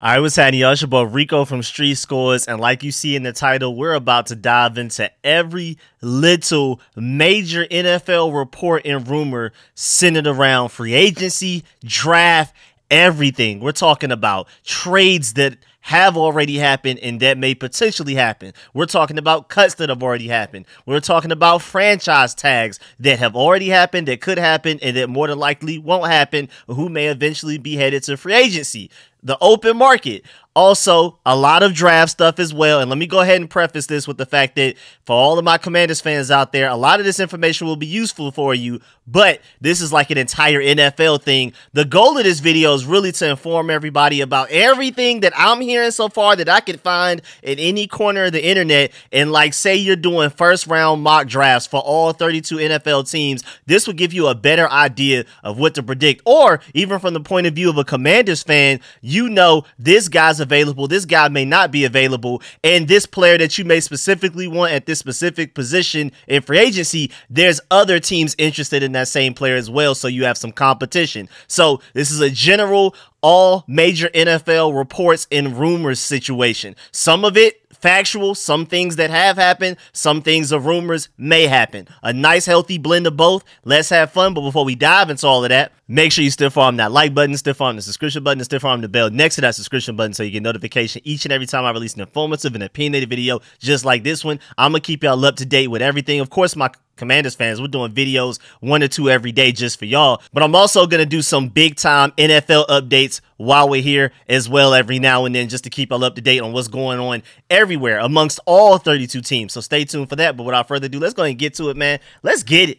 I was having y'all Rico from Street Scores, and like you see in the title, we're about to dive into every little major NFL report and rumor centered around free agency, draft, everything. We're talking about trades that have already happened and that may potentially happen. We're talking about cuts that have already happened. We're talking about franchise tags that have already happened, that could happen, and that more than likely won't happen, who may eventually be headed to free agency the open market. Also, a lot of draft stuff as well. And let me go ahead and preface this with the fact that for all of my Commanders fans out there, a lot of this information will be useful for you, but this is like an entire NFL thing. The goal of this video is really to inform everybody about everything that I'm hearing so far that I can find in any corner of the internet. And like, say you're doing first round mock drafts for all 32 NFL teams, this will give you a better idea of what to predict. Or even from the point of view of a Commanders fan, you know this guy's a available, this guy may not be available, and this player that you may specifically want at this specific position in free agency, there's other teams interested in that same player as well, so you have some competition. So this is a general all major NFL reports and rumors situation. Some of it factual, some things that have happened, some things of rumors may happen. A nice healthy blend of both. Let's have fun. But before we dive into all of that, make sure you stiff arm that like button, stiff arm the subscription button, stiff arm the bell next to that subscription button so you get notification each and every time I release an informative and opinionated video just like this one. I'm gonna keep y'all up to date with everything. Of course, my Commanders fans, we're doing videos one or two every day just for y'all. But I'm also going to do some big time NFL updates while we're here as well every now and then just to keep y'all up to date on what's going on everywhere amongst all 32 teams. So stay tuned for that. But without further ado, let's go and get to it, man. Let's get it.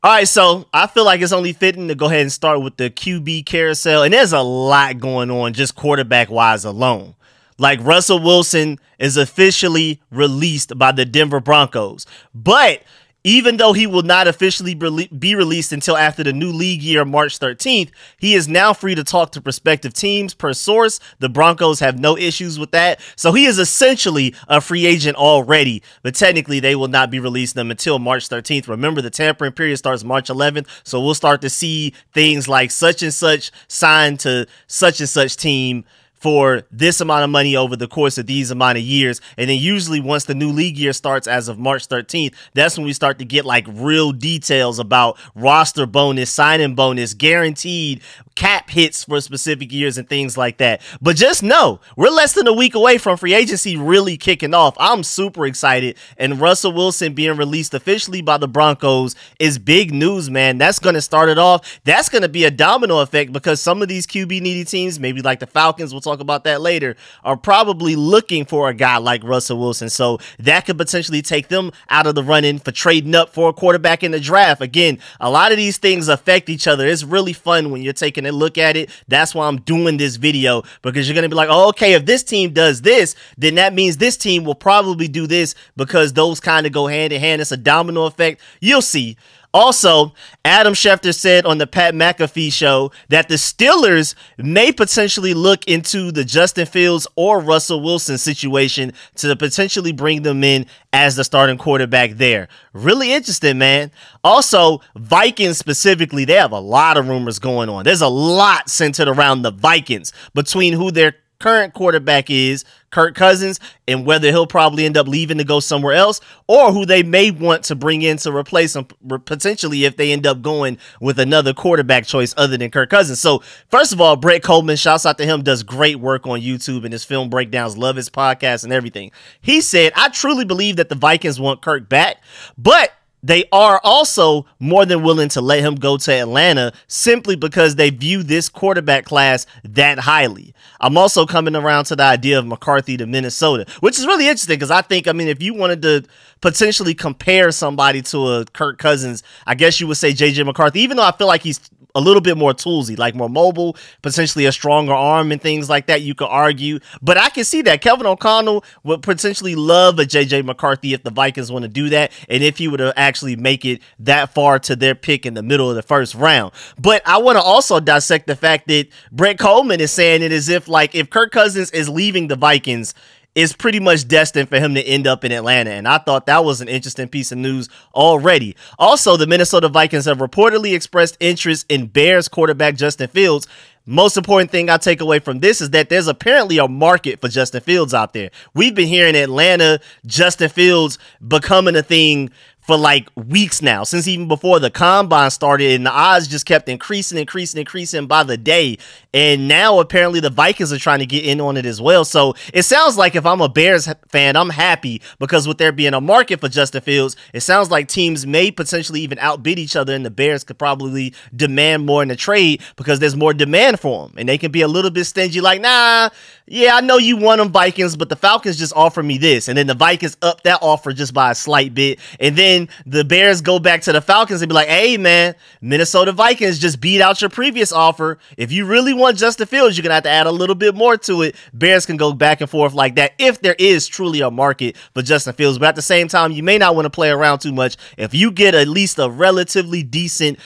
All right, so I feel like it's only fitting to go ahead and start with the QB carousel. And there's a lot going on just quarterback wise alone. Like Russell Wilson is officially released by the Denver Broncos. But even though he will not officially be released until after the new league year, March 13th, he is now free to talk to prospective teams. Per source, the Broncos have no issues with that. So he is essentially a free agent already, but technically they will not be releasing them until March 13th. Remember, the tampering period starts March 11th, so we'll start to see things like such and such signed to such and such team for this amount of money over the course of these amount of years. And then usually once the new league year starts as of March 13th, that's when we start to get like real details about roster bonus, signing bonus, guaranteed cap hits for specific years and things like that. But just know we're less than a week away from free agency really kicking off. I'm super excited. And Russell Wilson being released officially by the Broncos is big news, man. That's going to start it off. That's going to be a domino effect because some of these QB needy teams, maybe like the Falcons, we'll talk about that later, are probably looking for a guy like Russell Wilson. So that could potentially take them out of the running for trading up for a quarterback in the draft. Again, a lot of these things affect each other. It's really fun when you're taking a look at it. That's why I'm doing this video because you're going to be like, oh, okay, if this team does this, then that means this team will probably do this because those kind of go hand in hand. It's a domino effect. You'll see. Also, Adam Schefter said on the Pat McAfee show that the Steelers may potentially look into the Justin Fields or Russell Wilson situation to potentially bring them in as the starting quarterback there. Really interesting, man. Also, Vikings specifically, they have a lot of rumors going on. There's a lot centered around the Vikings between who they're current quarterback is, Kirk Cousins, and whether he'll probably end up leaving to go somewhere else, or who they may want to bring in to replace him potentially if they end up going with another quarterback choice other than Kirk Cousins. So, first of all, Brett Kollmann, shouts out to him, does great work on YouTube and his film breakdowns, love his podcast and everything. He said, I truly believe that the Vikings want Kirk back, but they are also more than willing to let him go to Atlanta simply because they view this quarterback class that highly. I'm also coming around to the idea of McCarthy to Minnesota, which is really interesting because I think, I mean, if you wanted to potentially compare somebody to a Kirk Cousins, I guess you would say JJ McCarthy, even though I feel like he's a little bit more toolsy, like more mobile, potentially a stronger arm and things like that. You could argue, but I can see that Kevin O'Connell would potentially love a JJ McCarthy if the Vikings want to do that, and if he would actually make it that far to their pick in the middle of the first round. But I want to also dissect the fact that Brett Kollmann is saying it as if like if Kirk Cousins is leaving the Vikings is pretty much destined for him to end up in Atlanta. And I thought that was an interesting piece of news already. Also, the Minnesota Vikings have reportedly expressed interest in Bears quarterback Justin Fields. Most important thing I take away from this is that there's apparently a market for Justin Fields out there. We've been hearing Atlanta Justin Fields becoming a thing for like weeks now, since even before the combine started, and the odds just kept increasing, increasing, increasing by the day. And now apparently the Vikings are trying to get in on it as well. So it sounds like if I'm a Bears fan, I'm happy because with there being a market for Justin Fields, it sounds like teams may potentially even outbid each other, and the Bears could probably demand more in the trade because there's more demand for them, and they can be a little bit stingy, like, nah, yeah, I know you want them Vikings, but the Falcons just offer me this, and then the Vikings up that offer just by a slight bit, and then then the Bears go back to the Falcons and be like, hey, man, Minnesota Vikings just beat out your previous offer. If you really want Justin Fields, you're going to have to add a little bit more to it. Bears can go back and forth like that if there is truly a market for Justin Fields. But at the same time, you may not want to play around too much. If you get at least a relatively decent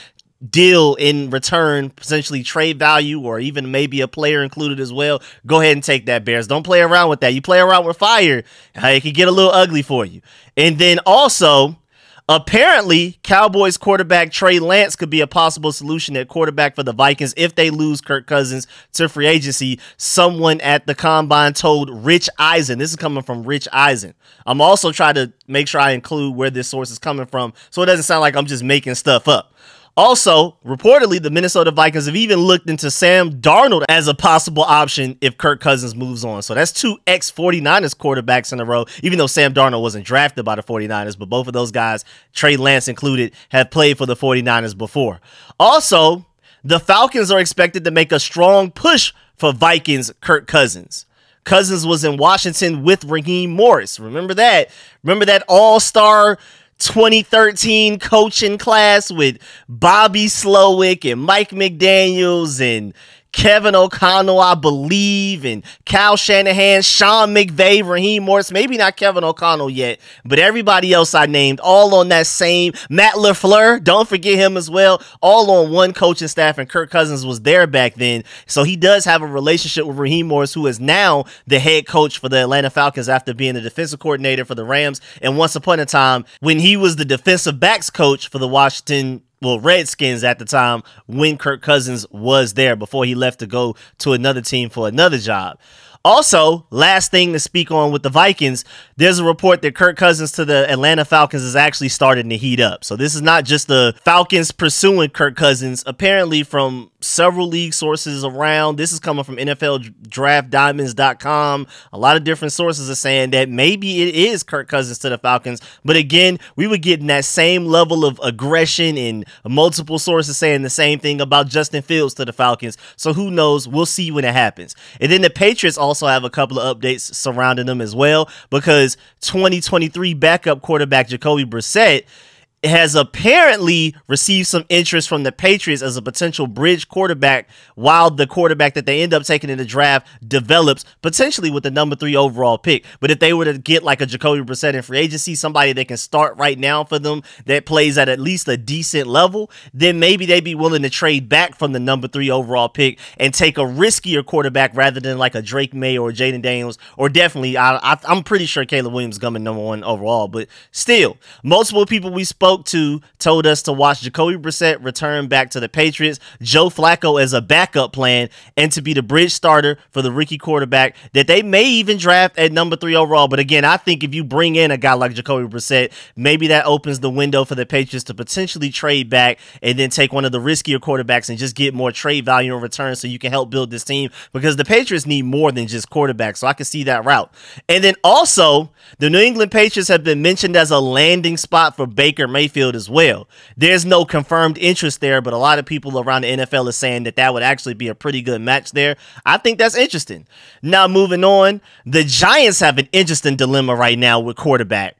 deal in return, potentially trade value or even maybe a player included as well, go ahead and take that, Bears. Don't play around with that. You play around with fire, it can get a little ugly for you. And then also, Apparently, Cowboys quarterback Trey Lance could be a possible solution at quarterback for the Vikings if they lose Kirk Cousins to free agency. Someone at the combine told Rich Eisen. This is coming from Rich Eisen. I'm also trying to make sure I include where this source is coming from so it doesn't sound like I'm just making stuff up. Also, reportedly, the Minnesota Vikings have even looked into Sam Darnold as a possible option if Kirk Cousins moves on. So that's two ex 49ers quarterbacks in a row, even though Sam Darnold wasn't drafted by the 49ers, but both of those guys, Trey Lance included, have played for the 49ers before. Also, the Falcons are expected to make a strong push for Vikings Kirk Cousins. Cousins was in Washington with Raheem Morris. Remember that? Remember that all star 2013 coaching class with Bobby Slowik and Mike McDaniels and Kevin O'Connell, I believe, and Kyle Shanahan, Sean McVay, Raheem Morris, maybe not Kevin O'Connell yet, but everybody else I named, all on that same Matt LaFleur, don't forget him as well, all on one coaching staff, and Kirk Cousins was there back then. So he does have a relationship with Raheem Morris, who is now the head coach for the Atlanta Falcons after being the defensive coordinator for the Rams. And once upon a time, when he was the defensive backs coach for the Washington well, Redskins at the time when Kirk Cousins was there before he left to go to another team for another job. Also, last thing to speak on with the Vikings, there's a report that Kirk Cousins to the Atlanta Falcons is actually starting to heat up. So this is not just the Falcons pursuing Kirk Cousins. Apparently, from several league sources around, this is coming from NFL DraftDiamonds.com. A lot of different sources are saying that maybe it is Kirk Cousins to the Falcons. But again, we were getting that same level of aggression and multiple sources saying the same thing about Justin Fields to the Falcons. So who knows? We'll see when it happens. And then the Patriots also also have a couple of updates surrounding them as well because 2023 backup quarterback Jacoby Brissett has apparently received some interest from the Patriots as a potential bridge quarterback while the quarterback that they end up taking in the draft develops potentially with the number three overall pick. But if they were to get like a Jacoby Brissett in free agency, somebody that can start right now for them that plays at at least a decent level, then maybe they'd be willing to trade back from the number three overall pick and take a riskier quarterback rather than like a Drake Maye or Jayden Daniels or definitely I, I, I'm pretty sure Caleb Williams coming number one overall. But still, multiple people we spoke spoke to told us to watch Jacoby Brissett return back to the Patriots, Joe Flacco as a backup plan, and to be the bridge starter for the rookie quarterback that they may even draft at number three overall. But again, I think if you bring in a guy like Jacoby Brissett, maybe that opens the window for the Patriots to potentially trade back and then take one of the riskier quarterbacks and just get more trade value in return so you can help build this team because the Patriots need more than just quarterbacks. So I can see that route. And then also, the New England Patriots have been mentioned as a landing spot for Baker Mayfield Mayfield as well. There's no confirmed interest there, but a lot of people around the NFL are saying that that would actually be a pretty good match there. I think that's interesting. Now, moving on, the Giants have an interesting dilemma right now with quarterback.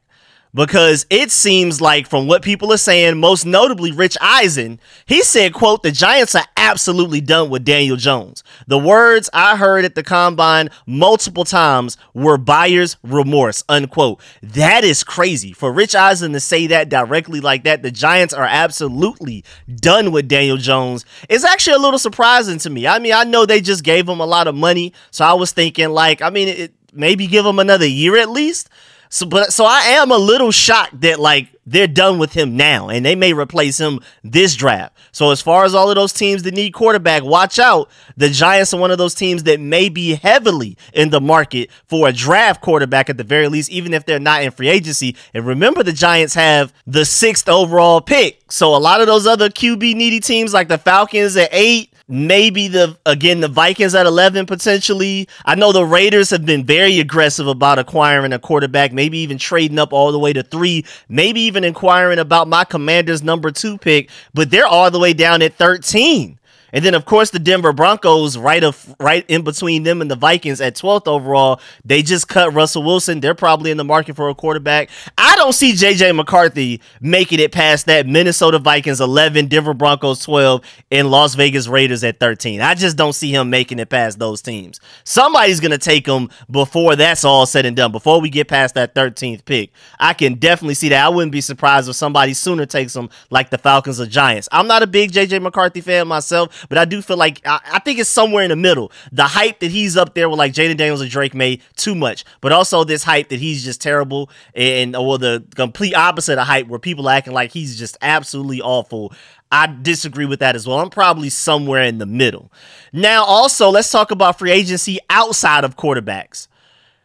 Because it seems like from what people are saying, most notably Rich Eisen, he said, quote, the Giants are absolutely done with Daniel Jones. The words I heard at the combine multiple times were buyer's remorse, unquote. That is crazy. For Rich Eisen to say that directly like that, the Giants are absolutely done with Daniel Jones is actually a little surprising to me. I mean, I know they just gave him a lot of money, so I was thinking like, I mean, it, maybe give him another year at least. So, but so I am a little shocked that like they're done with him now, and they may replace him this draft. So as far as all of those teams that need quarterback, watch out. The Giants are one of those teams that may be heavily in the market for a draft quarterback at the very least, even if they're not in free agency. And remember, the Giants have the sixth overall pick, so a lot of those other QB needy teams like the Falcons at eight maybe the again the Vikings at 11 potentially. I know the Raiders have been very aggressive about acquiring a quarterback, maybe even trading up all the way to 3, maybe even inquiring about my Commanders number 2 pick, but they're all the way down at 13. And then, of course, the Denver Broncos, right of right in between them and the Vikings at 12th overall, they just cut Russell Wilson. They're probably in the market for a quarterback. I don't see JJ McCarthy making it past that Minnesota Vikings 11, Denver Broncos 12, and Las Vegas Raiders at 13. I just don't see him making it past those teams. Somebody's going to take him before that's all said and done, before we get past that 13th pick. I can definitely see that. I wouldn't be surprised if somebody sooner takes him like the Falcons or Giants. I'm not a big JJ McCarthy fan myself, but I do feel like I, I, think it's somewhere in the middle. The hype that he's up there with like Jayden Daniels and Drake Maye too much, but also this hype that he's just terrible and or the complete opposite of hype where people are acting like he's just absolutely awful. I disagree with that as well. I'm probably somewhere in the middle. Now, also, let's talk about free agency outside of quarterbacks.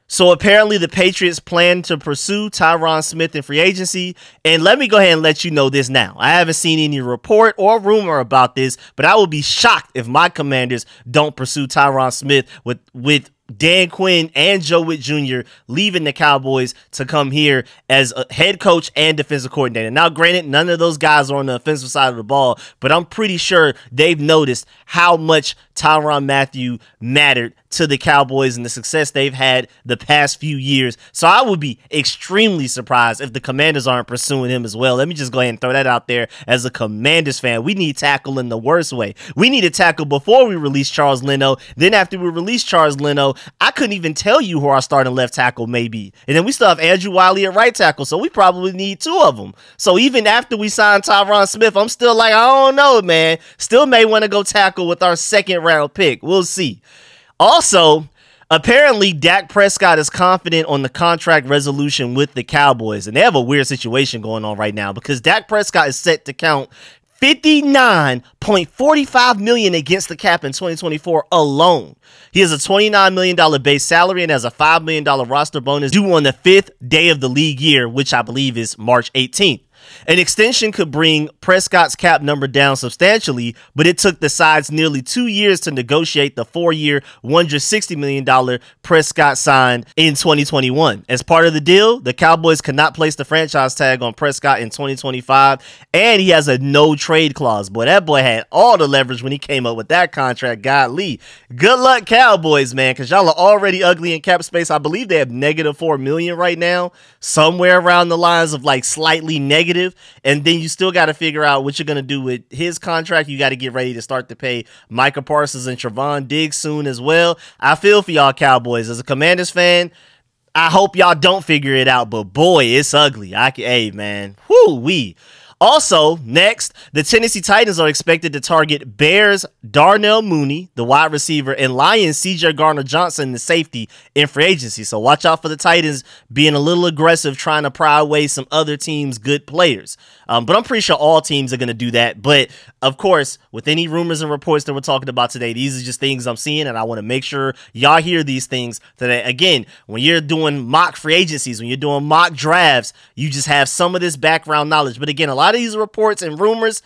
So apparently the Patriots plan to pursue Tyron Smith in free agency. And let me go ahead and let you know this now. I haven't seen any report or rumor about this, but I will be shocked if my commanders don't pursue Tyron Smith with with Dan Quinn and Joe Whitt Jr. leaving the Cowboys to come here as a head coach and defensive coordinator. Now, granted, none of those guys are on the offensive side of the ball, but I'm pretty sure they've noticed how much Tyrann Matthew mattered to the Cowboys and the success they've had the past few years. So I would be extremely surprised if the Commanders aren't pursuing him as well. Let me just go ahead and throw that out there as a Commanders fan. We need tackle in the worst way. We need a tackle before we release Charles Leno. Then after we release Charles Leno, I couldn't even tell you who our starting left tackle may be. And then we still have Andrew Wylie at right tackle, so we probably need two of them. So even after we sign Tyron Smith, I'm still like, I don't know, man. Still may want to go tackle with our second round pick. We'll see. Also, apparently Dak Prescott is confident on the contract resolution with the Cowboys, and they have a weird situation going on right now because Dak Prescott is set to count 59.45 million against the cap in 2024 alone. He has a $29 million base salary and has a $5 million roster bonus due on the fifth day of the league year, which I believe is March 18th. An extension could bring Prescott's cap number down substantially, but it took the sides nearly two years to negotiate the four year, $160 million Prescott signed in 2021. As part of the deal, the Cowboys cannot place the franchise tag on Prescott in 2025, and he has a no trade clause. Boy, that boy had all the leverage when he came up with that contract. Godly. Good luck, Cowboys, man, because y'all are already ugly in cap space. I believe they have negative 4 million right now, somewhere around the lines of like slightly negative negative, and then you still got to figure out what you're going to do with his contract. You got to get ready to start to pay Micah Parsons and Trevon Diggs soon as well. I feel for y'all Cowboys as a Commanders fan. I hope y'all don't figure it out, but boy, it's ugly. I can, hey man, whoo wee. Also, next, the Tennessee Titans are expected to target Bears Darnell Mooney, the wide receiver, and Lions CJ Gardner-Johnson, the safety, in free agency. So watch out for the Titans being a little aggressive, trying to pry away some other teams' good players. Um, but I'm pretty sure all teams are going to do that. But of course, with any rumors and reports that we're talking about today, these are just things I'm seeing, and I want to make sure y'all hear these things today. Again, when you're doing mock free agencies, when you're doing mock drafts, you just have some of this background knowledge. But again, a lot of these reports and rumors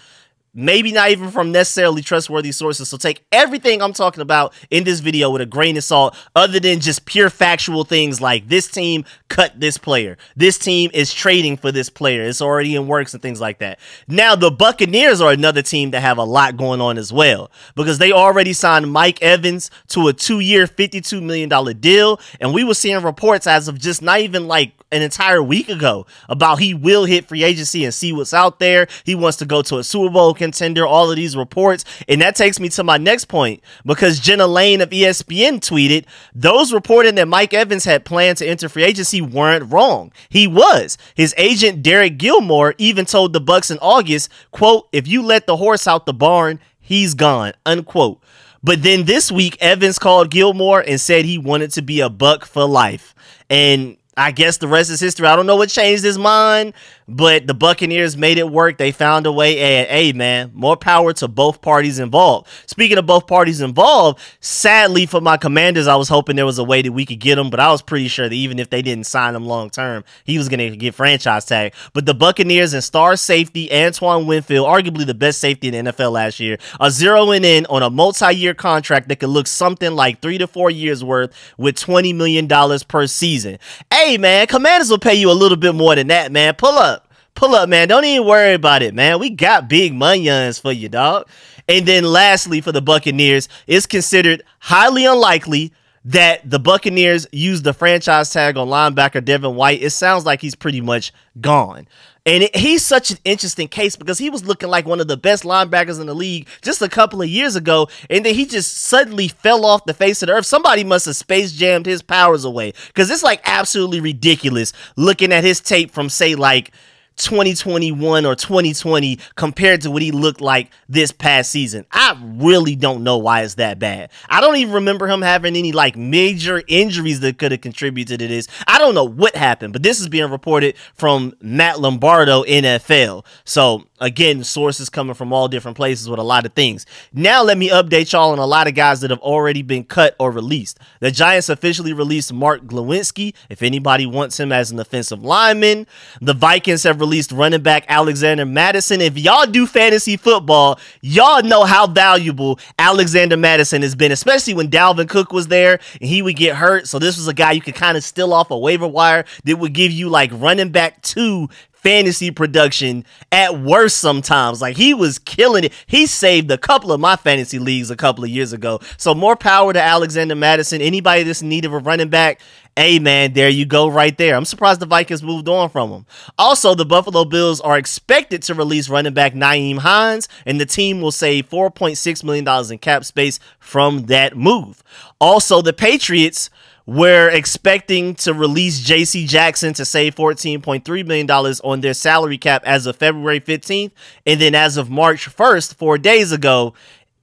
maybe not even from necessarily trustworthy sources. So take everything I'm talking about in this video with a grain of salt, other than just pure factual things like this team cut this player, this team is trading for this player, it's already in works and things like that. Now, the Buccaneers are another team that have a lot going on as well because they already signed Mike Evans to a two year, $52 million deal. And we were seeing reports as of just not even like an entire week ago about he will hit free agency and see what's out there. He wants to go to a Super Bowl contender, all of these reports. And that takes me to my next point because Jenna Laine of ESPN tweeted those reporting that Mike Evans had planned to enter free agency weren't wrong. He was. His agent Deryk Gilmore even told the Bucs in August, quote, if you let the horse out the barn, he's gone, unquote. But then this week, Evans called Gilmore and said he wanted to be a buck for life. And I guess the rest is history. I don't know what changed his mind, but the Buccaneers made it work. They found a way. And hey, man, more power to both parties involved. Speaking of both parties involved, sadly for my commanders, I was hoping there was a way that we could get him, but I was pretty sure that even if they didn't sign him long term, he was going to get franchise tag. But the Buccaneers and star safety Antoine Winfield, arguably the best safety in the NFL last year, are zeroing in on a multi year contract that could look something like three to four years worth with $20 million per season. Hey, hey, man, Commanders will pay you a little bit more than that, man. Pull up. Pull up, man. Don't even worry about it, man. We got big munions for you, dog. And then lastly, for the Buccaneers, it's considered highly unlikely that the Buccaneers use the franchise tag on linebacker Devin White. It sounds like he's pretty much gone. And it, he's such an interesting case because he was looking like one of the best linebackers in the league just a couple of years ago, and then he just suddenly fell off the face of the earth. Somebody must have space jammed his powers away because it's like absolutely ridiculous looking at his tape from, say, like 2021 or 2020 compared to what he looked like this past season. I really don't know why it's that bad. I don't even remember him having any like major injuries that could have contributed to this. I don't know what happened, but this is being reported from Matt Lombardo NFL. So again, sources coming from all different places with a lot of things. Now let me update y'all on a lot of guys that have already been cut or released. The Giants officially released Mark Glowinski, if anybody wants him as an offensive lineman. The Vikings have released running back Alexander Mattison. If y'all do fantasy football, y'all know how valuable Alexander Mattison has been, especially when Dalvin Cook was there and he would get hurt. So this was a guy you could kind of steal off a waiver wire that would give you like running back two fantasy production at worst sometimes. Like he was killing it. He saved a couple of my fantasy leagues a couple of years ago. So more power to Alexander Mattison. Anybody that's in need of a running back, hey man, there you go right there. I'm surprised the Vikings moved on from him. Also, the Buffalo Bills are expected to release running back Nyheim Hines, and the team will save $4.6 million in cap space from that move. Also, the Patriots we're expecting to release JC Jackson to save $14.3 million on their salary cap as of February 15th. And then as of March 1st, four days ago,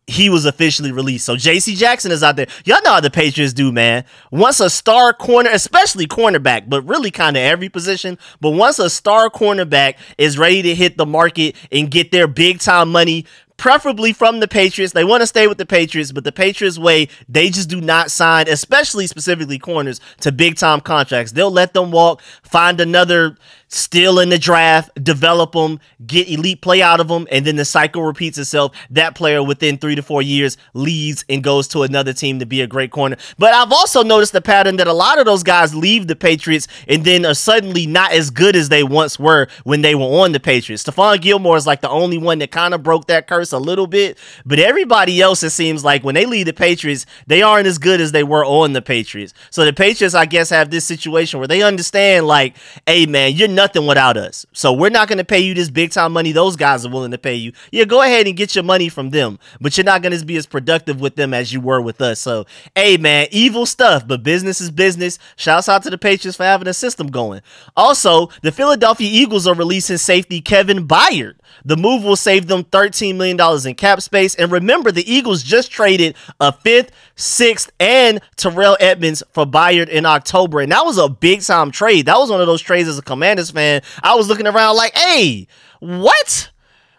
he was officially released. So JC Jackson is out there. Y'all know how the Patriots do, man. Once a star corner, especially cornerback, but really kind of every position, but once a star cornerback is ready to hit the market and get their big time money, preferably from the Patriots. They want to stay with the Patriots, but the Patriots way, they just do not sign, especially specifically corners, to big time contracts. They'll let them walk, find another still in the draft, develop them, get elite play out of them, and then the cycle repeats itself. That player within three to four years leaves and goes to another team to be a great corner. But I've also noticed the pattern that a lot of those guys leave the Patriots and then are suddenly not as good as they once were when they were on the Patriots. Stephon Gilmore is like the only one that kind of broke that curse a little bit, but everybody else, it seems like when they leave the Patriots, they aren't as good as they were on the Patriots. So the Patriots, I guess, have this situation where they understand, like, hey, man, you're nothing without us. So we're not going to pay you this big time money those guys are willing to pay you. Yeah, go ahead and get your money from them, but you're not going to be as productive with them as you were with us. So, hey, man, evil stuff, but business is business. Shouts out to the Patriots for having a system going. Also, the Philadelphia Eagles are releasing safety Kevin Byard. The move will save them $13 million in cap space. And remember, the Eagles just traded a fifth, sixth, and Terrell Edmunds for Byard in October. And that was a big time trade. That was one of those trades as a Commanders fan. I was looking around like, hey, what?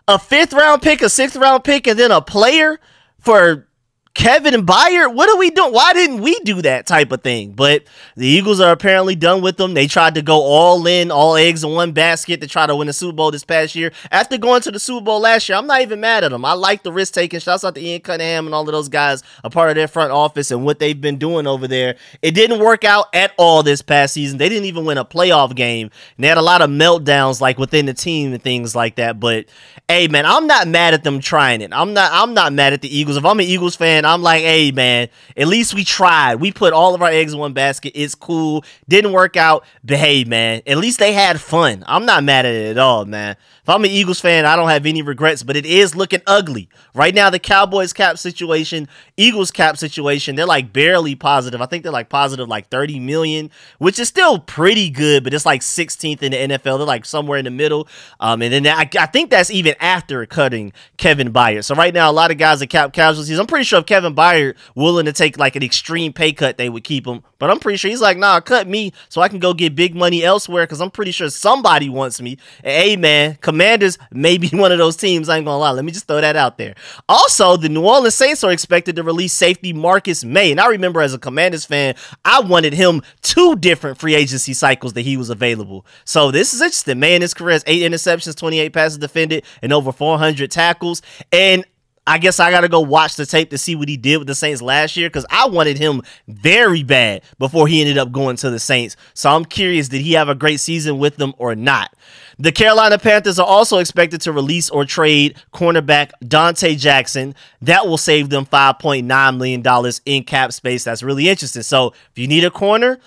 A fifth round pick, a sixth round pick, and then a player for Kevin Byard, what are we doing? Why didn't we do that type of thing? But the Eagles are apparently done with them. They tried to go all in, all eggs in one basket to try to win the Super Bowl this past year. After going to the Super Bowl last year, I'm not even mad at them. I like the risk taking. Shouts out to Ian Cunningham and all of those guys, a part of their front office and what they've been doing over there. It didn't work out at all this past season. They didn't even win a playoff game. And they had a lot of meltdowns like within the team and things like that. But hey, man, I'm not mad at them trying it. I'm not. I'm not mad at the Eagles. If I'm an Eagles fan, I'm like, hey, man, at least we tried. We put all of our eggs in one basket. It's cool. Didn't work out. But hey, man, at least they had fun. I'm not mad at it at all, man. If I'm an Eagles fan, I don't have any regrets, but it is looking ugly. Right now, the Cowboys cap situation, Eagles cap situation, they're like barely positive. I think they're like positive like 30 million, which is still pretty good, but it's like 16th in the NFL. They're like somewhere in the middle. Um, and then I, I think that's even after cutting Kevin Byard. So right now, a lot of guys are cap casualties. I'm pretty sure if Kevin Byard willing to take like an extreme pay cut, they would keep him. But I'm pretty sure he's like, nah, cut me so I can go get big money elsewhere because I'm pretty sure somebody wants me. hey, man, Commanders may be one of those teams. I ain't gonna lie. Let me just throw that out there. Also, the New Orleans Saints are expected to release safety Marcus Maye. And I remember as a Commanders fan, I wanted him two different free agency cycles that he was available. So this is interesting. Maye in his career has eight interceptions, 28 passes defended, and over 400 tackles. And I guess I got to go watch the tape to see what he did with the Saints last year because I wanted him very bad before he ended up going to the Saints. So I'm curious, did he have a great season with them or not? The Carolina Panthers are also expected to release or trade cornerback Donte Jackson. That will save them $5.9 million in cap space. That's really interesting. So if you need a corner,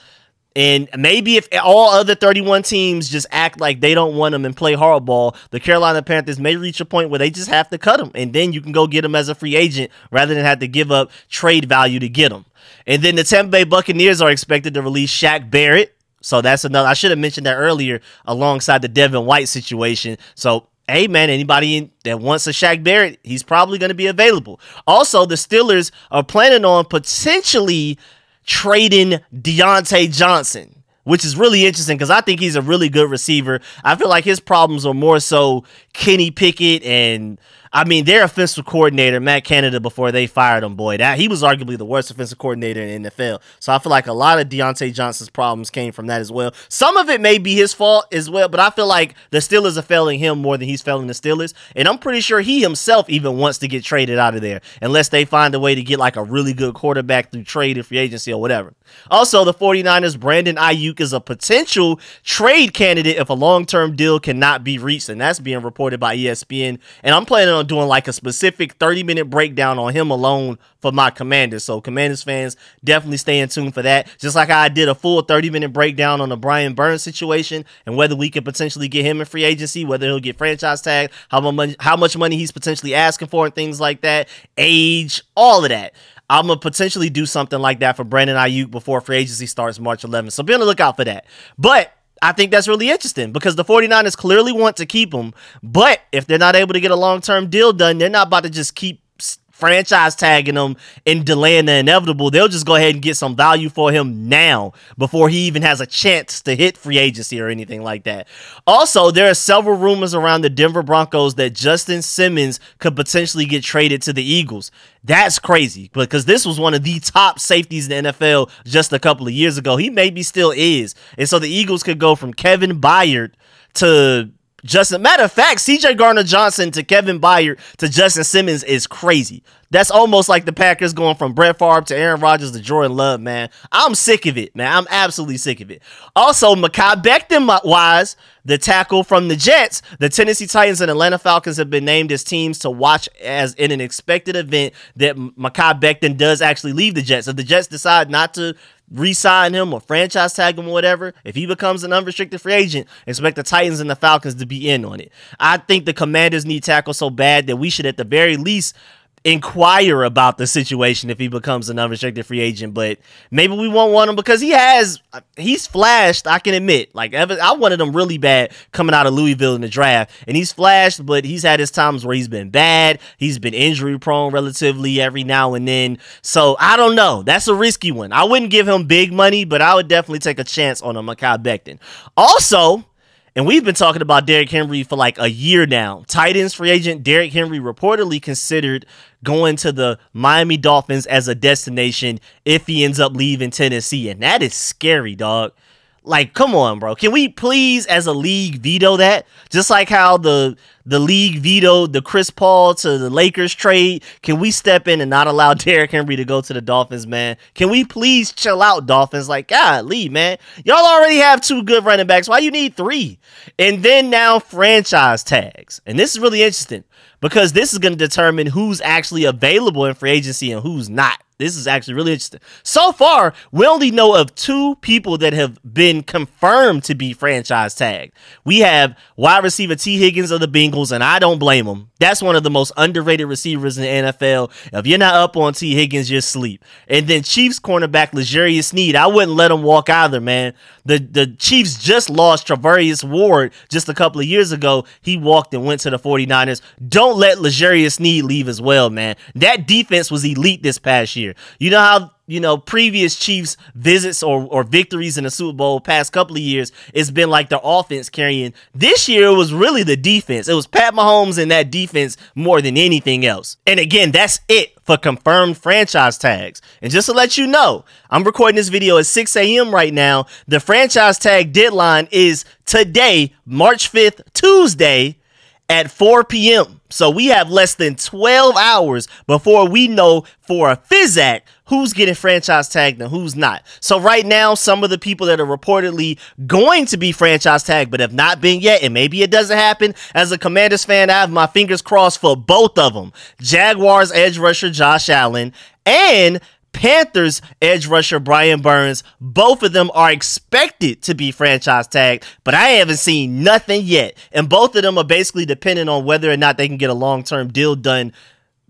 and maybe if all other 31 teams just act like they don't want him and play hardball, the Carolina Panthers may reach a point where they just have to cut him. And then you can go get him as a free agent rather than have to give up trade value to get him. And then the Tampa Bay Buccaneers are expected to release Shaq Barrett. So that's another. I should have mentioned that earlier alongside the Devin White situation. So hey man, anybody that wants a Shaq Barrett, he's probably going to be available. Also, the Steelers are planning on potentially trading Diontae Johnson, which is really interesting because I think he's a really good receiver. I feel like his problems are more so Kenny Pickett and I mean, their offensive coordinator, Matt Canada, before they fired him, boy, that he was arguably the worst offensive coordinator in the NFL. So I feel like a lot of Diontae Johnson's problems came from that as well. Some of it may be his fault as well, but I feel like the Steelers are failing him more than he's failing the Steelers. And I'm pretty sure he himself even wants to get traded out of there, unless they find a way to get like a really good quarterback through trade or free agency or whatever. Also, the 49ers, Brandon Aiyuk is a potential trade candidate if a long term deal cannot be reached. And that's being reported by ESPN. And I'm planning on doing like a specific 30 minute breakdown on him alone for my Commanders. So, Commanders fans, definitely stay in tune for that. Just like I did a full 30 minute breakdown on the Brian Burns situation and whether we could potentially get him in free agency, whether he'll get franchise tag, how much, how much money he's potentially asking for, and things like that, age, all of that. I'm gonna potentially do something like that for Brandon Aiyuk before free agency starts March 11th. So be on the lookout for that. But I think that's really interesting because the 49ers clearly want to keep him, but if they're not able to get a long-term deal done, they're not about to just keep franchise tagging him and delaying the inevitable, they'll just go ahead and get some value for him now before he even has a chance to hit free agency or anything like that. Also, there are several rumors around the Denver Broncos that Justin Simmons could potentially get traded to the Eagles. That's crazy because this was one of the top safeties in the NFL just a couple of years ago. He maybe still is. And so the Eagles could go from Kevin Byard to Justin. Matter of fact, CJ Gardner-Johnson to Kevin Byard to Justin Simmons is crazy. That's almost like the Packers going from Brett Favre to Aaron Rodgers to Jordan Love, man. I'm sick of it, man. I'm absolutely sick of it. Also, Mekhi Becton wise, the tackle from the Jets, the Tennessee Titans and Atlanta Falcons have been named as teams to watch as in an expected event that Mekhi Becton does actually leave the Jets. If the Jets decide not to re-sign him or franchise tag him or whatever, if he becomes an unrestricted free agent, expect the Titans and the Falcons to be in on it. I think the Commanders need tackle so bad that we should at the very least inquire about the situation if he becomes an unrestricted free agent. But maybe we won't want him because he has he's flashed. I can admit, like I wanted him really bad coming out of Louisville in the draft, and he's flashed. But he's had his times where he's been bad. He's been injury prone relatively every now and then. So I don't know. That's a risky one. I wouldn't give him big money, but I would definitely take a chance on a Mekhi Becton. Also And we've been talking about Derrick Henry for like a year now. Titans free agent Derrick Henry reportedly considered going to the Miami Dolphins as a destination if he ends up leaving Tennessee. And that is scary, dog. Like, come on, bro. Can we please, as a league, veto that? Just like how the the league vetoed the Chris Paul to the Lakers trade. Can we step in and not allow Derrick Henry to go to the Dolphins, man? Can we please chill out, Dolphins? Like, God, leave, man. Y'all already have two good running backs. Why you need three? And then now franchise tags. And this is really interesting because this is going to determine who's actually available in free agency and who's not. This is actually really interesting. So far, we only know of two people that have been confirmed to be franchise tagged. We have wide receiver Tee Higgins of the Bengals, and I don't blame him. That's one of the most underrated receivers in the NFL. If you're not up on Tee Higgins, you're asleep. And then Chiefs cornerback L'Jarius Sneed, I wouldn't let him walk either, man. The the Chiefs just lost Charvarius Ward just a couple of years ago. He walked and went to the 49ers. Don't let L'Jarius Sneed leave as well, man. That defense was elite this past year. You know how you know, previous Chiefs visits or, or victories in the Super Bowl past couple of years, it's been like their offense carrying. This year it was really the defense. It was Pat Mahomes and that defense more than anything else. And again, that's it for confirmed franchise tags. And just to let you know, I'm recording this video at 6 a.m. right now. The franchise tag deadline is today, March 5th, Tuesday at 4 p.m. So we have less than 12 hours before we know for a Fizzac who's getting franchise tagged and who's not. So right now, some of the people that are reportedly going to be franchise tagged but have not been yet, and maybe it doesn't happen. As a Commanders fan, I have my fingers crossed for both of them. Jaguars edge rusher Josh Allen and Panthers edge rusher Brian Burns, both of them are expected to be franchise tagged, but I haven't seen nothing yet. And both of them are basically dependent on whether or not they can get a long term deal done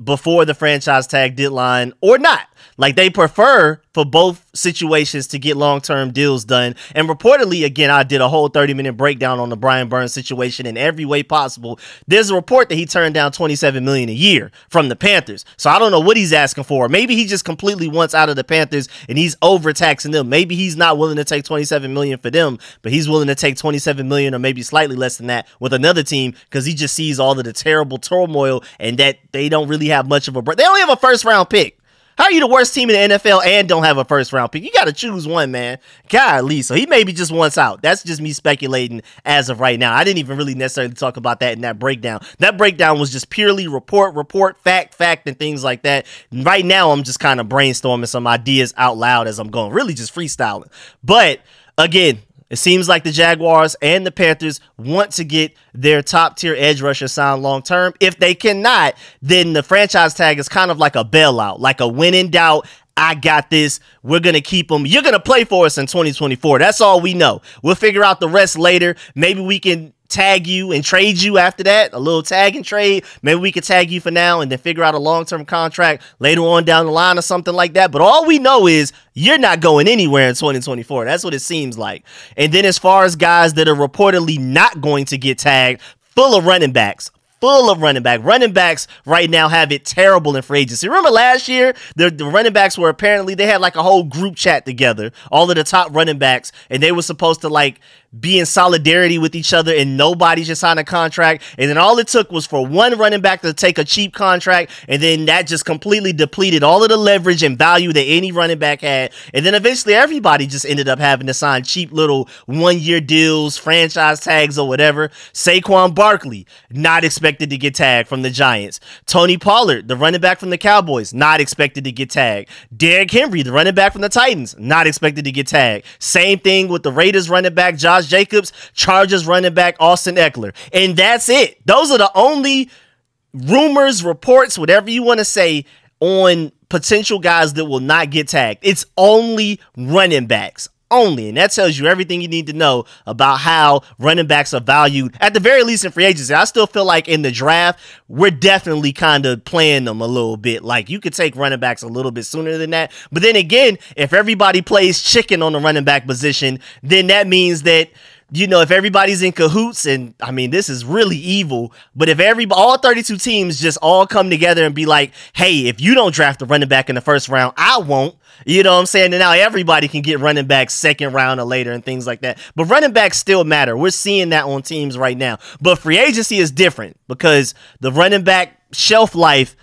before the franchise tag deadline or not. Like they prefer for both situations to get long term deals done. And reportedly, again, I did a whole 30 minute breakdown on the Brian Burns situation in every way possible. There's a report that he turned down 27 million a year from the Panthers. So I don't know what he's asking for. Maybe he just completely wants out of the Panthers and he's overtaxing them. Maybe he's not willing to take 27 million for them, but he's willing to take 27 million or maybe slightly less than that with another team because he just sees all of the terrible turmoil and that they don't really have much of a break. They only have a first round pick. How are you the worst team in the NFL and don't have a first round pick? You got to choose one, man. Golly, so he maybe just wants out. That's just me speculating as of right now. I didn't even really necessarily talk about that in that breakdown. That breakdown was just purely report, report, fact, fact, and things like that. Right now, I'm just kind of brainstorming some ideas out loud as I'm going, really just freestyling. But again, it seems like the Jaguars and the Panthers want to get their top tier edge rusher signed long term. If they cannot, then the franchise tag is kind of like a bailout, like a win in doubt. I got this. We're going to keep them. You're going to play for us in 2024. That's all we know. We'll figure out the rest later. Maybe we can tag you and trade you after that, a little tag and trade. Maybe we could tag you for now and then figure out a long term contract later on down the line or something like that. But all we know is you're not going anywhere in 2024. That's what it seems like. And then as far as guys that are reportedly not going to get tagged, full of running backs, full of running back. Running backs right now have it terrible in free agency. Remember last year, the, the running backs were apparently they had like a whole group chat together, all of the top running backs, and they were supposed to like be in solidarity with each other and nobody just signed a contract. And then all it took was for one running back to take a cheap contract. And then that just completely depleted all of the leverage and value that any running back had. And then eventually everybody just ended up having to sign cheap little one year deals, franchise tags or whatever. Saquon Barkley, not expected to get tagged from the Giants. Tony Pollard, the running back from the Cowboys, not expected to get tagged. Derrick Henry, the running back from the Titans, not expected to get tagged. Same thing with the Raiders running back Josh Josh Jacobs, Chargers running back Austin Ekeler. And that's it. Those are the only rumors, reports, whatever you want to say on potential guys that will not get tagged. It's only running backs only. And that tells you everything you need to know about how running backs are valued, at the very least in free agency. I still feel like in the draft, we're definitely kind of playing them a little bit. Like you could take running backs a little bit sooner than that. But then again, if everybody plays chicken on the running back position, then that means that you know, if everybody's in cahoots, and I mean, this is really evil, but if every all 32 teams just all come together and be like, hey, if you don't draft a running back in the first round, I won't. You know what I'm saying? And now everybody can get running back second round or later and things like that. But running backs still matter. We're seeing that on teams right now. But free agency is different because the running back shelf life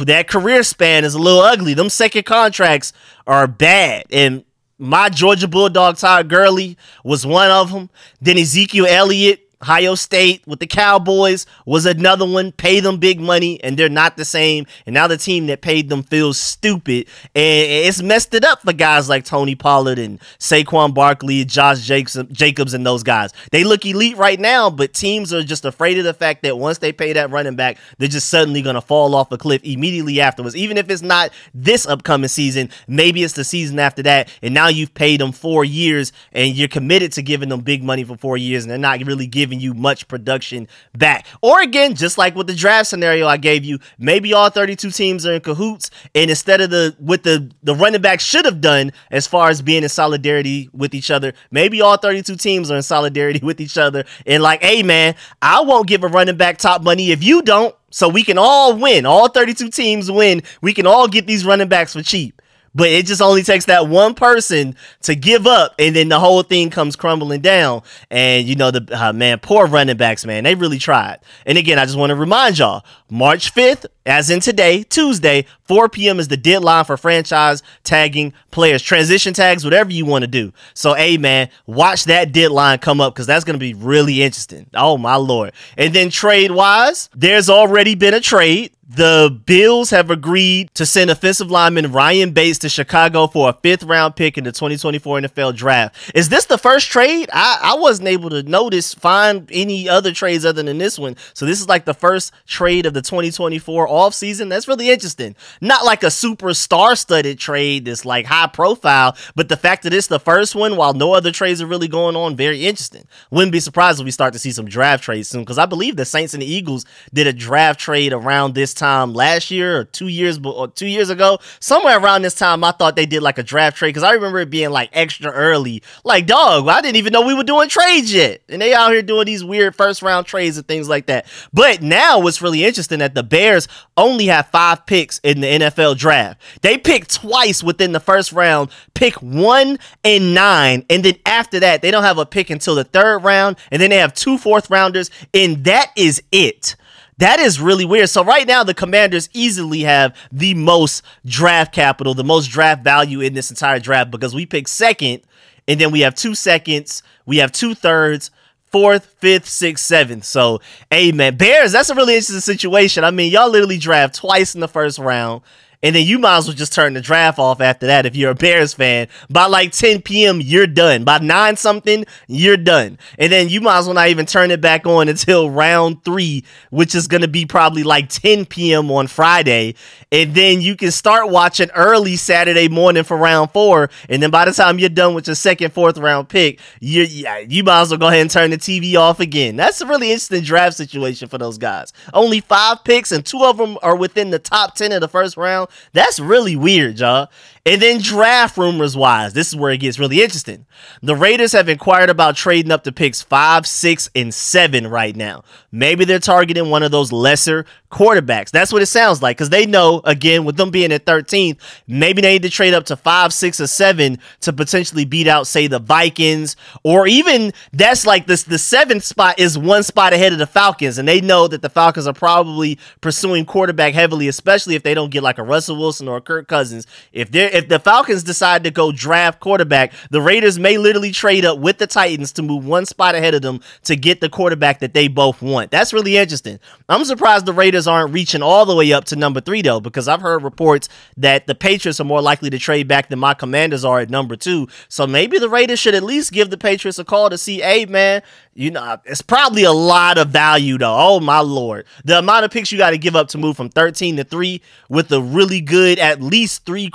that career span is a little ugly. Them second contracts are bad. And my Georgia Bulldog Todd Gurley was one of them. Then Ezekiel Elliott Ohio State with the Cowboys was another one. Pay them big money, and they're not the same. And now the team that paid them feels stupid, and it's messed it up for guys like Tony Pollard and Saquon Barkley, Josh Jacobs, and those guys. They look elite right now, but teams are just afraid of the fact that once they pay that running back, they're just suddenly going to fall off a cliff immediately afterwards. Even if it's not this upcoming season, maybe it's the season after that, and now you've paid them four years, and you're committed to giving them big money for four years, and they're not really giving giving you much production back. Or again, just like with the draft scenario I gave you, maybe all 32 teams are in cahoots, and instead of the what the the running back should have done as far as being in solidarity with each other, maybe all 32 teams are in solidarity with each other and like, hey man, I won't give a running back top money if you don't. So we can all win. All 32 teams win. We can all get these running backs for cheap. But it just only takes that one person to give up, and then the whole thing comes crumbling down. And you know, the uh, man, poor running backs, man, they really tried. And again, I just want to remind y'all: March fifth, as in today, Tuesday, 4 p.m. is the deadline for franchise tagging players, transition tags, whatever you want to do. So, hey, man, watch that deadline come up because that's going to be really interesting. Oh, my Lord. And then trade wise, there's already been a trade. The Bills have agreed to send offensive lineman Ryan Bates to Chicago for a fifth round pick in the 2024 NFL draft. Is this the first trade? I, I wasn't able to notice, find any other trades other than this one. So this is like the first trade of the 2024 offseason. That's really interesting. Not like a super star studded trade that's like high profile, but the fact that it's the first one while no other trades are really going on, very interesting. Wouldn't be surprised if we start to see some draft trades soon because I believe the Saints and the Eagles did a draft trade around this time last year or two years or two years ago. Somewhere around this time, I thought they did like a draft trade because I remember it being like extra early. Like, dog, I didn't even know we were doing trades yet. And they out here doing these weird first round trades and things like that. But now what's really interesting that the Bears only have five picks in the NFL draft. They pick twice within the first round, pick one and nine. And then after that, they don't have a pick until the third round. And then they have two fourth rounders. And that is it. That is really weird. So right now, the Commanders easily have the most draft capital, the most draft value in this entire draft because we pick second, and then we have two seconds, we have two thirds, fourth, fifth, sixth, seventh. So, man, Bears, that's a really interesting situation. I mean, y'all literally draft twice in the first round. And then you might as well just turn the draft off after that if you're a Bears fan. By like 10 p.m., you're done. By 9 something, you're done. And then you might as well not even turn it back on until round three, which is going to be probably like 10 p.m. on Friday. And then you can start watching early Saturday morning for round four. And then by the time you're done with your second, fourth round pick, you you might as well go ahead and turn the TV off again. That's a really interesting draft situation for those guys. Only five picks, and two of them are within the top 10 of the first round. That's really weird, y'all. And then draft rumors wise, this is where it gets really interesting. The Raiders have inquired about trading up to picks five, six, and seven right now. Maybe they're targeting one of those lesser quarterbacks. That's what it sounds like because they know, again, with them being at 13th, maybe they need to trade up to five, six, or seven to potentially beat out, say, the Vikings, or even that's like this the seventh spot is one spot ahead of the Falcons, and they know that the Falcons are probably pursuing quarterback heavily, especially if they don't get like a Russell Wilson or a Kirk Cousins. If they're if the Falcons decide to go draft quarterback, the Raiders may literally trade up with the Titans to move one spot ahead of them to get the quarterback that they both want. That's really interesting. I'm surprised the Raiders aren't reaching all the way up to number three, though, because I've heard reports that the Patriots are more likely to trade back than my commanders are at number two. So maybe the Raiders should at least give the Patriots a call to see, hey, man, you know, it's probably a lot of value, though. Oh, my Lord. The amount of picks you got to give up to move from 13 to 3 with a really good, at least three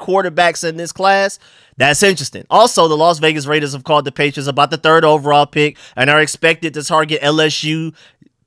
quarterbacks in this class. That's interesting. Also, the Las Vegas Raiders have called the Patriots about the third overall pick and are expected to target LSU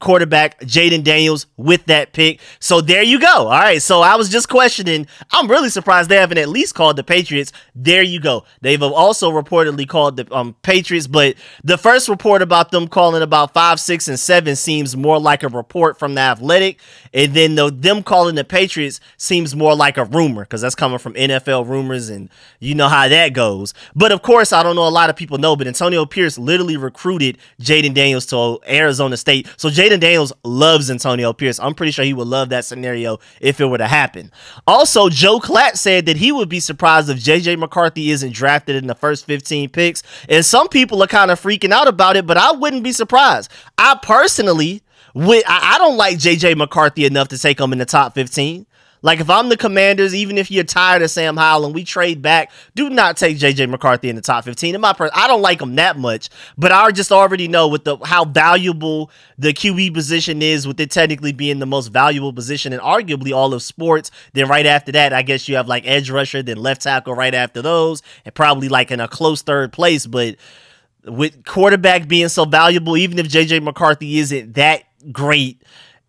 quarterback Jayden Daniels with that pick. So there you go. All right. So I was just questioning. I'm really surprised they haven't at least called the Patriots. There you go. They've also reportedly called the um, Patriots, but the first report about them calling about five, six, and seven seems more like a report from the Athletic, and then the, them calling the Patriots seems more like a rumor because that's coming from NFL rumors, and you know how that goes. But of course, I don't know a lot of people know, but Antonio Pierce literally recruited Jayden Daniels to Arizona State. So Jayden Daniels loves Antonio Pierce. I'm pretty sure he would love that scenario if it were to happen. Also, Joe Klatt said that he would be surprised if JJ McCarthy isn't drafted in the first 15 picks. And some people are kind of freaking out about it, but I wouldn't be surprised. I personally would I don't like JJ McCarthy enough to take him in the top 15. Like if I'm the Commanders, even if you're tired of Sam Howell and we trade back, do not take JJ McCarthy in the top 15. In my per- I don't like him that much, but I just already know with the how valuable the QB position is, with it technically being the most valuable position in arguably all of sports. Then right after that, I guess you have like edge rusher, then left tackle right after those, and probably like in a close third place. But with quarterback being so valuable, even if JJ McCarthy isn't that great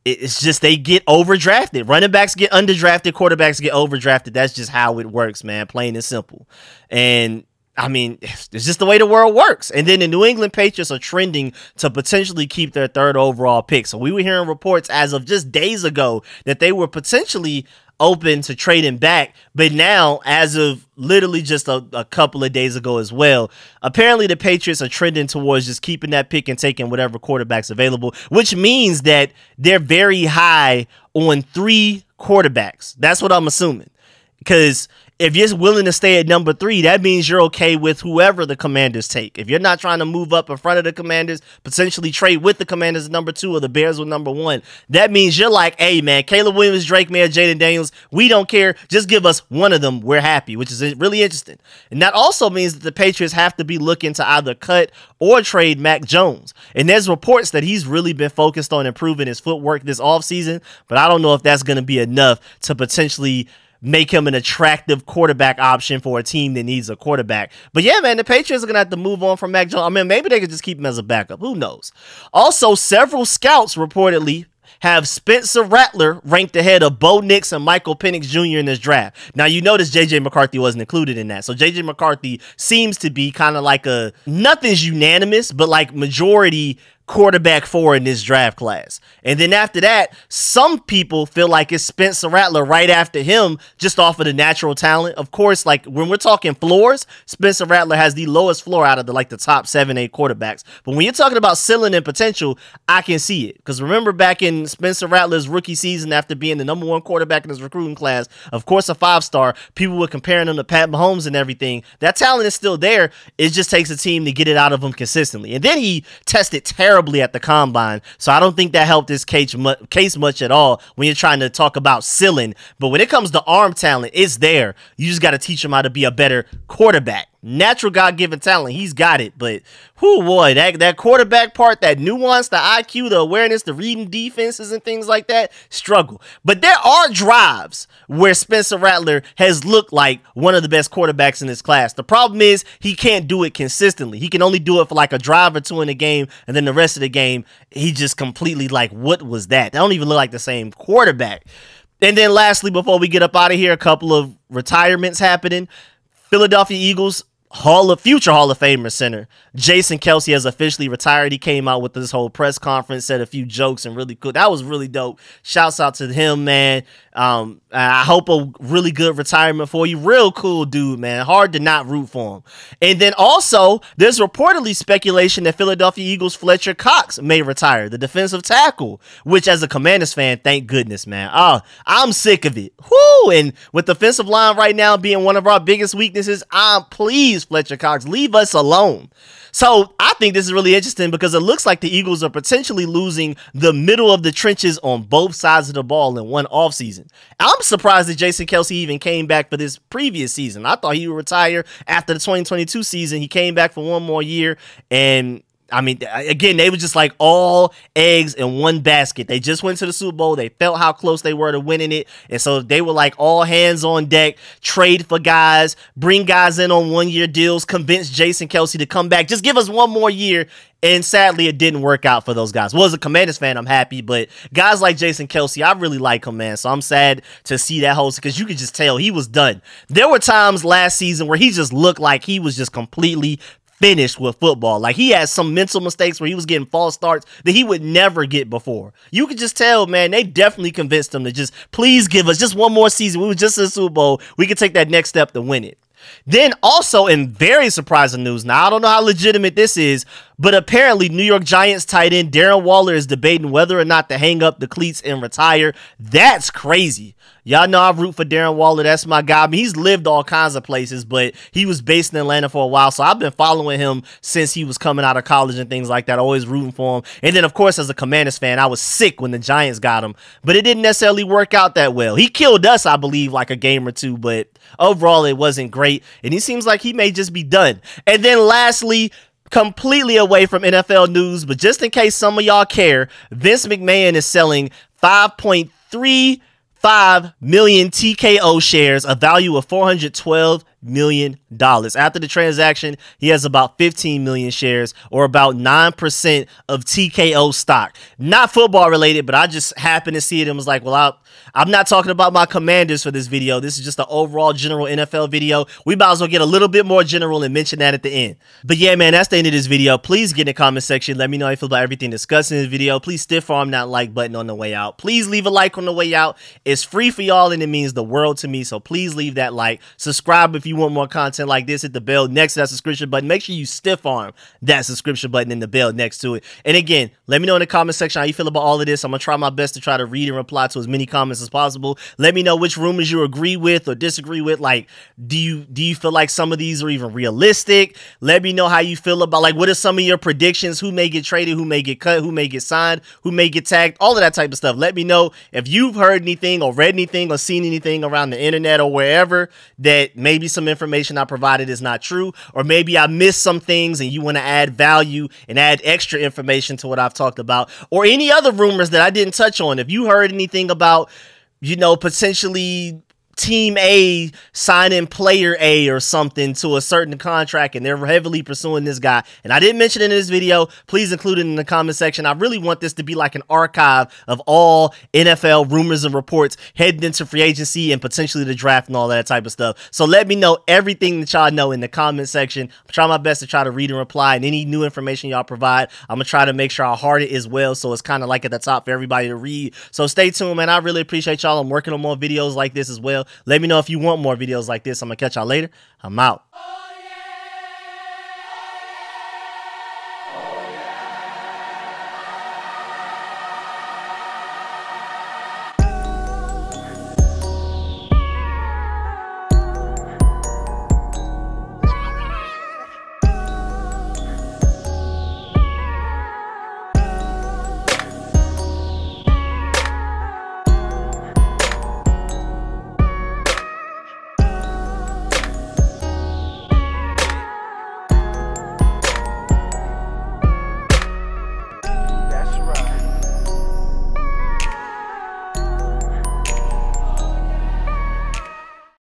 it's just they get overdrafted. Running backs get underdrafted, quarterbacks get overdrafted. That's just how it works, man. Plain and simple. And I mean, it's just the way the world works. And then the New England Patriots are trending to potentially keep their third overall pick. So we were hearing reports as of just days ago that they were potentially open to trading back. But now, as of literally just a, a, couple of days ago as well, apparently the Patriots are trending towards just keeping that pick and taking whatever quarterbacks available, which means that they're very high on three quarterbacks. That's what I'm assuming. Because if you're willing to stay at number three, that means you're okay with whoever the commanders take. If you're not trying to move up in front of the commanders, potentially trade with the commanders at number two or the Bears with number one, that means you're like, hey, man, Caleb Williams, Drake Maye, Jayden Daniels, we don't care. Just give us one of them. We're happy, which is really interesting. And that also means that the Patriots have to be looking to either cut or trade Mac Jones. And there's reports that he's really been focused on improving his footwork this offseason, but I don't know if that's going to be enough to potentially – make him an attractive quarterback option for a team that needs a quarterback. But yeah, man, the Patriots are gonna have to move on from Mac Jones. I mean, maybe they could just keep him as a backup. Who knows? Also, several scouts reportedly have Spencer Rattler ranked ahead of Bo Nix and Michael Penix Jr. in this draft. Now you notice JJ McCarthy wasn't included in that. So JJ McCarthy seems to be kind of like a nothing's unanimous, but like majority quarterback four in this draft class. And then after that, some people feel like it's Spencer Rattler right after him, just off of the natural talent. Of course, like when we're talking floors, Spencer Rattler has the lowest floor out of the like the top seven, eight quarterbacks. But when you're talking about ceiling and potential, I can see it. Because remember back in Spencer Rattler's rookie season after being the number one quarterback in his recruiting class, of course a five star, people were comparing him to Pat Mahomes and everything. That talent is still there. It just takes a team to get it out of him consistently. And then he tested terrible terribly at the combine. So I don't think that helped his case, case much at all when you're trying to talk about ceiling. But when it comes to arm talent, it's there. You just got to teach him how to be a better quarterback natural God given talent. He's got it. But who boy, that that quarterback part, that nuance, the IQ, the awareness, the reading defenses and things like that, struggle. But there are drives where Spencer Rattler has looked like one of the best quarterbacks in this class. The problem is he can't do it consistently. He can only do it for like a drive or two in the game, and then the rest of the game, he just completely like, what was that? They don't even look like the same quarterback. And then lastly, before we get up out of here, a couple of retirements happening. Philadelphia Eagles Hall of Future Hall of Famer center Jason Kelce has officially retired. He came out with this whole press conference, said a few jokes, and really cool. That was really dope. Shouts out to him, man. Um, I hope a really good retirement for you. Real cool dude, man. Hard to not root for him. And then also, there's reportedly speculation that Philadelphia Eagles Fletcher Cox may retire, the defensive tackle. Which, as a Commanders fan, thank goodness, man. Oh, I'm sick of it. Whoo! And with defensive line right now being one of our biggest weaknesses, I'm pleased, Fletcher Cox. Leave us alone. So I think this is really interesting because it looks like the Eagles are potentially losing the middle of the trenches on both sides of the ball in one offseason. I'm surprised that Jason Kelce even came back for this previous season. I thought he would retire after the 2022 season. He came back for one more year and I mean, again, they were just like all eggs in one basket. They just went to the Super Bowl. They felt how close they were to winning it. And so they were like all hands on deck, trade for guys, bring guys in on one year deals, convince Jason Kelce to come back. Just give us one more year. And sadly, it didn't work out for those guys. Well, as a Commanders fan, I'm happy, but guys like Jason Kelce, I really like him, man. So I'm sad to see that host because you could just tell he was done. There were times last season where he just looked like he was just completely finished with football. Like he had some mental mistakes where he was getting false starts that he would never get before. You could just tell, man, they definitely convinced him to just please give us just one more season. We were just in the Super Bowl. We could take that next step to win it. Then also in very surprising news. Now I don't know how legitimate this is, but apparently New York Giants tight end Darren Waller is debating whether or not to hang up the cleats and retire. That's crazy. Y'all know I root for Darren Waller. That's my guy. I mean, he's lived all kinds of places, but he was based in Atlanta for a while. So I've been following him since he was coming out of college and things like that. Always rooting for him. And then, of course, as a Commanders fan, I was sick when the Giants got him, but it didn't necessarily work out that well. He killed us, I believe, like a game or two, but overall, it wasn't great. And he seems like he may just be done. And then lastly, completely away from NFL news, but just in case some of y'all care, Vince McMahon is selling 5.3 5 million TKO shares, a value of 412 million dollars. After the transaction, he has about 15 million shares or about 9% of TKO stock. Not football related, but I just happened to see it and was like, well, I, I'm not talking about my commanders for this video. This is just the overall general NFL video. We might as well get a little bit more general and mention that at the end. But yeah, man, that's the end of this video. Please get in the comment section. Let me know how you feel about everything discussed in this video. Please stiff arm that like button on the way out. Please leave a like on the way out. It's free for y'all and it means the world to me. So please leave that like. Subscribe if you want more content like this. Hit the bell next to that subscription button. Make sure you stiff arm that subscription button and the bell next to it. And again, let me know in the comment section how you feel about all of this. I'm to try my best to try to read and reply to as many comments as possible. Let me know which rumors you agree with or disagree with. Like, do you do you feel like some of these are even realistic? Let me know how you feel about like what are some of your predictions? Who may get traded? Who may get cut? Who may get signed? Who may get tagged? All of that type of stuff. Let me know if you've heard anything or read anything or seen anything around the internet or wherever that maybe some information I provided is not true, or maybe I missed some things and you want to add value and add extra information to what I've talked about, or any other rumors that I didn't touch on. If you heard anything about you know, potentially team A signing player A or something to a certain contract and they're heavily pursuing this guy. And I didn't mention it in this video. Please include it in the comment section. I really want this to be like an archive of all NFL rumors and reports heading into free agency and potentially the draft and all that type of stuff. So let me know everything that y'all know in the comment section. I'm trying my best to try to read and reply and any new information y'all provide. I'm to try to make sure I heart it as well. So it's kind of like at the top for everybody to read. So stay tuned, man. I really appreciate y'all. I'm working on more videos like this as well. Let me know if you want more videos like this. I'm going to catch y'all later. I'm out.